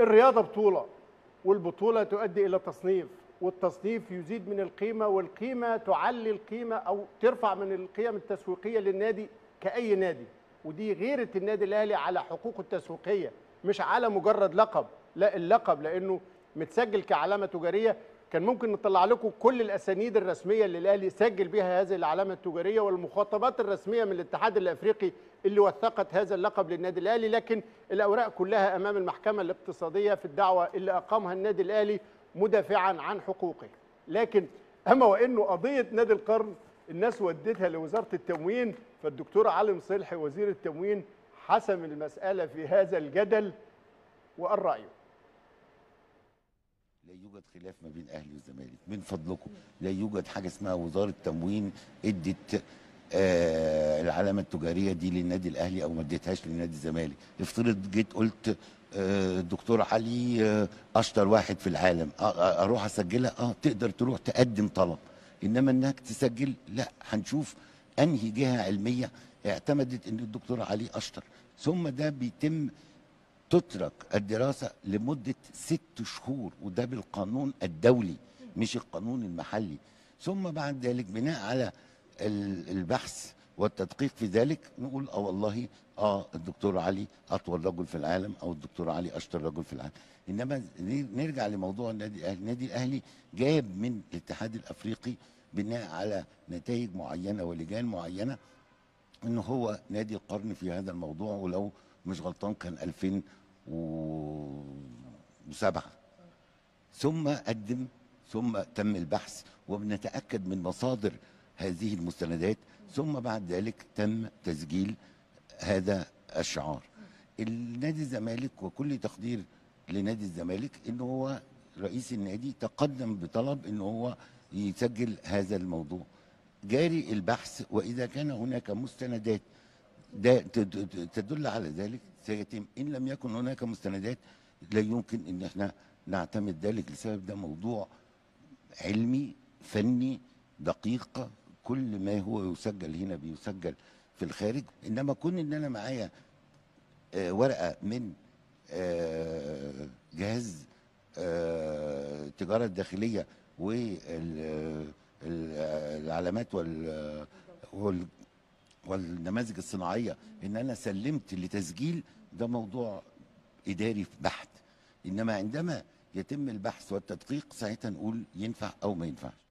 الرياضة بطولة والبطولة تؤدي إلى تصنيف والتصنيف يزيد من القيمة والقيمة تعلي القيمة أو ترفع من القيم التسويقية للنادي كأي نادي. ودي غيرة النادي الأهلي على حقوقه التسويقية مش على مجرد لقب لا اللقب لأنه متسجل كعلامة تجارية كان ممكن نطلع لكم كل الأسانيد الرسمية اللي الأهلي سجل بها هذه العلامة التجارية والمخاطبات الرسمية من الاتحاد الأفريقي اللي وثقت هذا اللقب للنادي الأهلي لكن الأوراق كلها أمام المحكمة الاقتصادية في الدعوة اللي أقامها النادي الأهلي مدافعا عن حقوقه. لكن أما وإنه قضية نادي القرن الناس ودتها لوزارة التموين فالدكتور علي صلحي وزير التموين حسم المسألة في هذا الجدل وقال رايه لا يوجد خلاف ما بين أهلي والزمالك من فضلكم. لا يوجد حاجة اسمها وزارة تموين ادت آه العلامة التجارية دي للنادي الأهلي أو ما اديتهاش للنادي الزمالك. افترض جيت قلت آه علي آه أشطر واحد في العالم آه أروح أسجلها؟ آه تقدر تروح تقدم طلب. إنما إنك تسجل؟ لا. هنشوف أنهي جهة علمية اعتمدت إن الدكتور علي أشطر. ثم ده بيتم تترك الدراسة لمدة ست شهور وده بالقانون الدولي مش القانون المحلي. ثم بعد ذلك بناء على ال- البحث والتدقيق في ذلك نقول آه والله آه الدكتور علي أطول رجل في العالم أو الدكتور علي أشطر رجل في العالم. إنما نرجع لموضوع النادي الاهلي النادي الأهلي جاب من الاتحاد الأفريقي بناء على نتائج معينة ولجان معينة إن هو نادي القرن في هذا الموضوع ولو مش غلطان كان 2007 ثم قدم ثم تم البحث وبنتأكد من مصادر هذه المستندات. ثم بعد ذلك تم تسجيل هذا الشعار. النادي الزمالك وكل تقدير لنادي الزمالك إن هو رئيس النادي تقدم بطلب إن هو يسجل هذا الموضوع. جاري البحث وإذا كان هناك مستندات ده تد- تدل على ذلك سيتم إن لم يكن هناك مستندات لا يمكن إن إحنا نعتمد ذلك لسبب. ده موضوع علمي فني دقيق كل ما هو يسجل هنا بيسجل في الخارج. إنما كون إن أنا معايا آه، ورقة من آه، جهاز آه، التجاره الداخليه والعلامات وال وال- والنماذج الصناعية إن أنا سلمت لتسجيل ده موضوع إداري بحت. إنما عندما يتم البحث والتدقيق ساعتها نقول ينفع أو ما ينفعش.